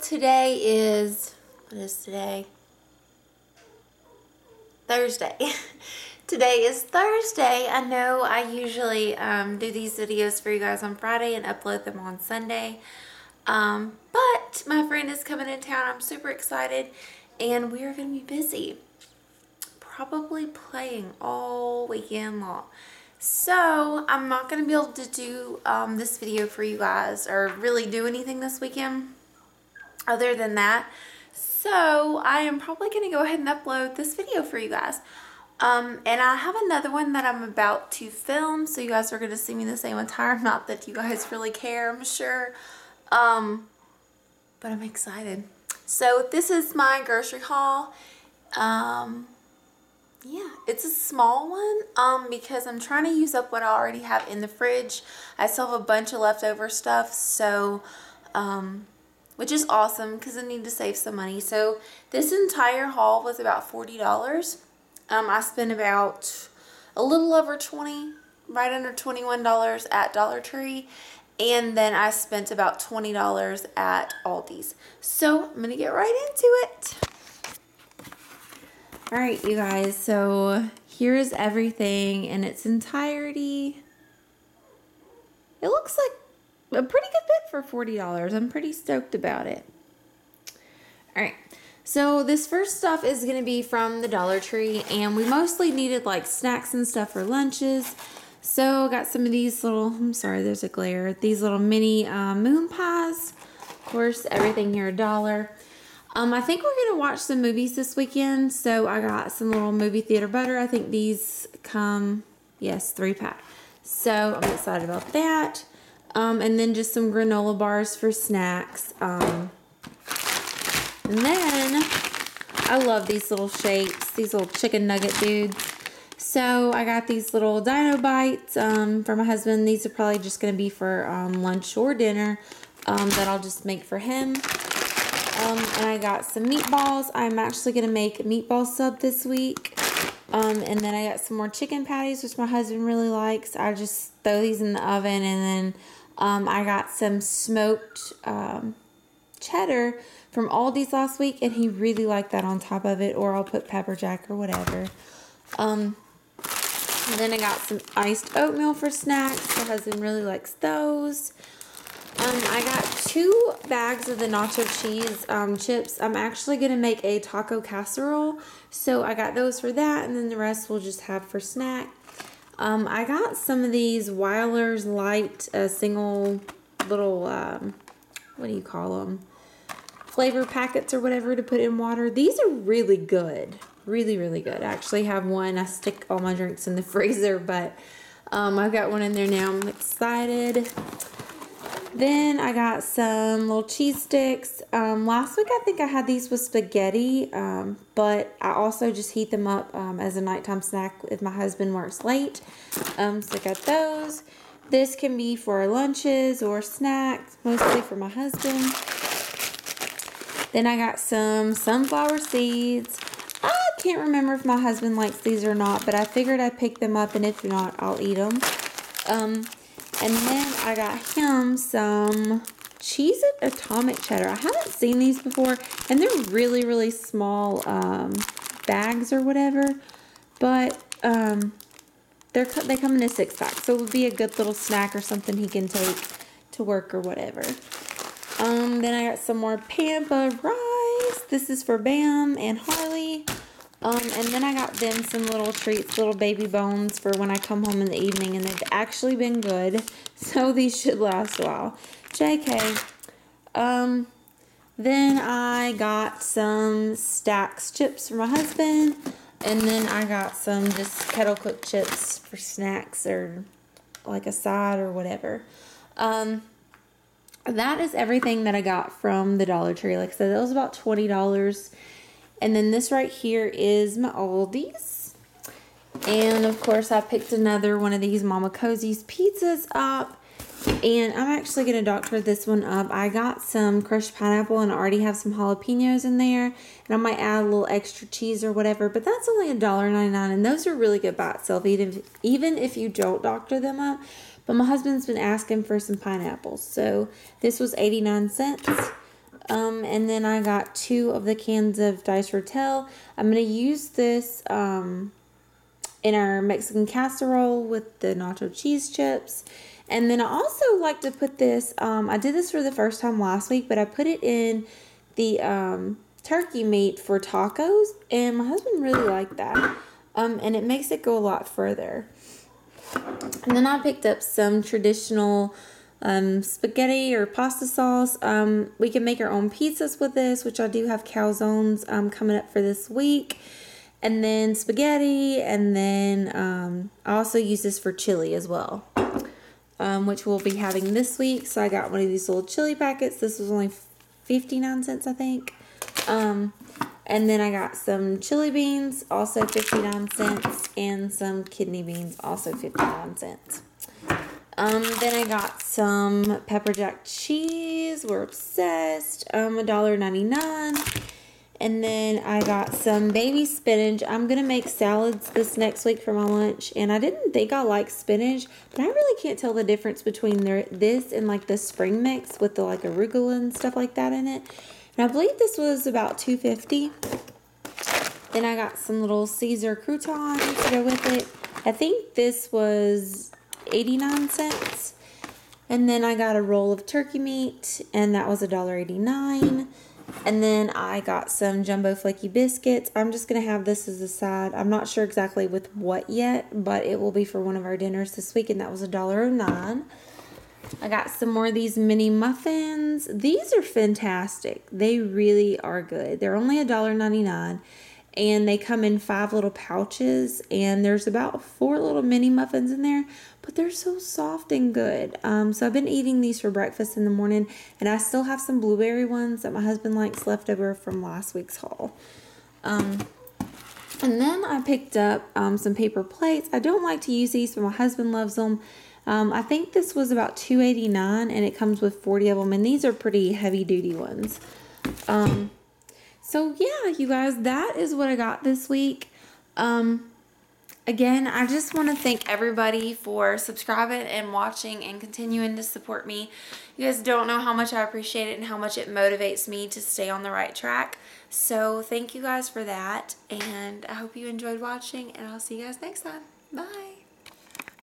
Today is, what is today? Thursday. today is Thursday. I know I usually um, do these videos for you guys on Friday and upload them on Sunday. Um, but my friend is coming in town. I'm super excited and we are going to be busy. Probably playing all weekend long. So I'm not going to be able to do um, this video for you guys or really do anything this weekend other than that. So I am probably going to go ahead and upload this video for you guys. Um, and I have another one that I'm about to film. So you guys are going to see me the same attire. Not that you guys really care, I'm sure. Um, but I'm excited. So this is my grocery haul. Um, yeah, it's a small one um, because I'm trying to use up what I already have in the fridge. I still have a bunch of leftover stuff, so, um, which is awesome because I need to save some money. So this entire haul was about $40. Um, I spent about a little over 20 right under $21 at Dollar Tree. And then I spent about $20 at Aldi's. So I'm going to get right into it. All right, you guys, so here's everything in its entirety. It looks like a pretty good bit for $40. I'm pretty stoked about it. All right, so this first stuff is going to be from the Dollar Tree, and we mostly needed like snacks and stuff for lunches. So I got some of these little, I'm sorry, there's a glare, these little mini uh, moon pies. Of course, everything here a dollar. Um, I think we're going to watch some movies this weekend. So I got some little movie theater butter. I think these come, yes, three pack. So I'm excited about that. Um, and then just some granola bars for snacks. Um, and then I love these little shapes, these little chicken nugget dudes. So I got these little dino bites um, for my husband. These are probably just going to be for um, lunch or dinner um, that I'll just make for him. Um, and I got some meatballs. I'm actually going to make meatball sub this week. Um, and then I got some more chicken patties, which my husband really likes. I just throw these in the oven. And then um, I got some smoked um, cheddar from Aldi's last week. And he really liked that on top of it. Or I'll put pepper jack or whatever. Um, then I got some iced oatmeal for snacks. My husband really likes those. Um, I got two bags of the nacho cheese um, chips. I'm actually going to make a taco casserole. So I got those for that. And then the rest we'll just have for snack. Um, I got some of these Wyler's Light uh, single little, um, what do you call them? Flavor packets or whatever to put in water. These are really good. Really, really good. I actually have one. I stick all my drinks in the freezer, but um, I've got one in there now. I'm excited. Then I got some little cheese sticks. Um, last week I think I had these with spaghetti, um, but I also just heat them up um, as a nighttime snack if my husband works late. Um, so I got those. This can be for lunches or snacks, mostly for my husband. Then I got some sunflower seeds. I can't remember if my husband likes these or not, but I figured I'd pick them up, and if not, I'll eat them. And then I got him some Cheez It Atomic Cheddar. I haven't seen these before, and they're really, really small um, bags or whatever. But um, they're they come in a six pack, so it would be a good little snack or something he can take to work or whatever. Um, then I got some more Pampa rice. This is for Bam and Harley. Um, and then I got them some little treats, little baby bones for when I come home in the evening, and they've actually been good. So these should last a while. JK. Um, then I got some Stacks chips for my husband, and then I got some just kettle cooked chips for snacks or like a side or whatever. Um, that is everything that I got from the Dollar Tree. Like I said, that was about twenty dollars. And then this right here is my Aldi's. And of course I picked another one of these Mama Cozzi's pizzas up. And I'm actually going to doctor this one up. I got some crushed pineapple and I already have some jalapenos in there. And I might add a little extra cheese or whatever. But that's only $1.99 and those are really good by itself even if, even if you don't doctor them up. But my husband's been asking for some pineapples. So this was 89 cents. Um, and then I got two of the cans of Dice Rotel. I'm going to use this um, in our Mexican casserole with the nacho cheese chips. And then I also like to put this, um, I did this for the first time last week, but I put it in the um, turkey meat for tacos. And my husband really liked that. Um, and it makes it go a lot further. And then I picked up some traditional um, spaghetti or pasta sauce. Um, we can make our own pizzas with this, which I do have calzones um, coming up for this week. And then spaghetti, and then um, I also use this for chili as well, um, which we'll be having this week. So I got one of these little chili packets. This was only 59 cents, I think. Um, and then I got some chili beans, also 59 cents, and some kidney beans, also 59 cents. Um, then I got some pepper jack cheese. We're obsessed. Um, $1.99. And then I got some baby spinach. I'm going to make salads this next week for my lunch. And I didn't think I liked spinach, but I really can't tell the difference between their, this and like the spring mix with the like arugula and stuff like that in it. And I believe this was about 250 Then I got some little Caesar croutons to go with it. I think this was 89 cents. And then I got a roll of turkey meat, and that was $1.89. And then I got some jumbo flaky biscuits. I'm just going to have this as a side. I'm not sure exactly with what yet, but it will be for one of our dinners this week, and that was $1.09. I got some more of these mini muffins. These are fantastic. They really are good. They're only $1.99 and they come in five little pouches and there's about four little mini muffins in there but they're so soft and good. Um, so i've been eating these for breakfast in the morning and i still have some blueberry ones that my husband likes left over from last week's haul. Um, and then i picked up um, some paper plates. I don't like to use these but my husband loves them. Um, i think this was about 289 and it comes with 40 of them and these are pretty heavy duty ones. Um, so yeah, you guys, that is what I got this week. Um, again, I just want to thank everybody for subscribing and watching and continuing to support me. You guys don't know how much I appreciate it and how much it motivates me to stay on the right track. So thank you guys for that. And I hope you enjoyed watching and I'll see you guys next time. Bye.